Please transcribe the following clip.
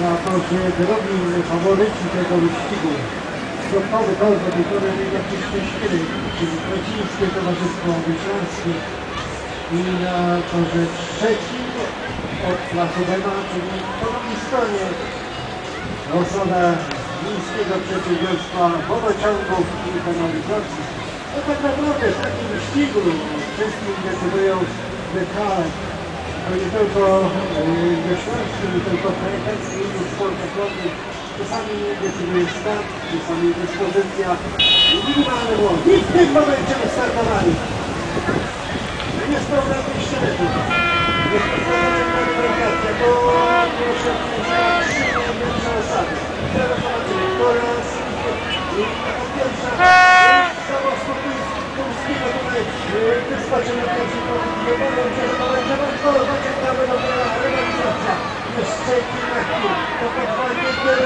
na to, że drogi faworyci tego wyścigu. Do tej pory jakieś szczęśliwy, czyli Krecińskie Towarzystwo Wyśląskie i na torze trzecim od placu Bema, czyli po drugiej stronie Osada Miejskiego Przedsiębiorstwa Wodociągów i Kanalizacji. No tak naprawdę w takim wyścigu wszystkim decydują detale. To nie tylko we nie tylko frekwencji innych sportów wodnych. Czasami decyduje start, czasami dyspozycja minimalny błąd. I w tym momencie wystartowali. Jest problem lepiej. Jest to rywalizacja, bo proszę Thank you.